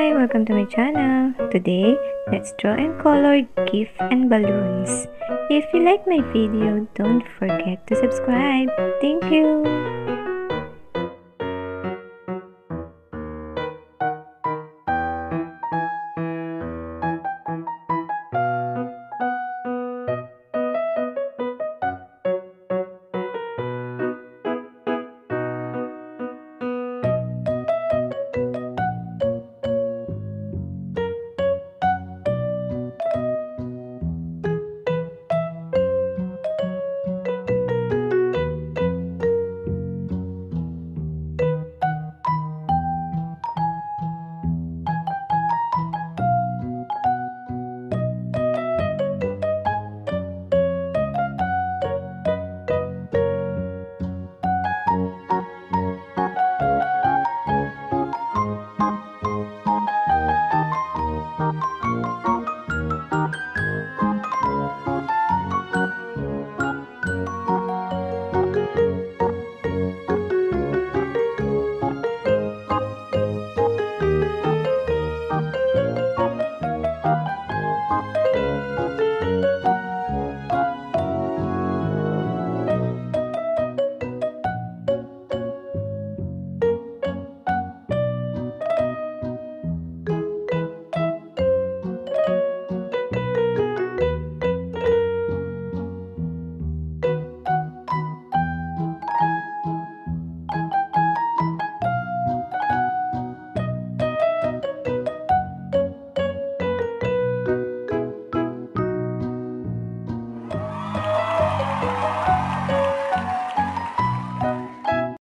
Hi! Welcome to my channel. Today, let's draw and color gift and balloons. If you like my video, don't forget to subscribe. Thank you!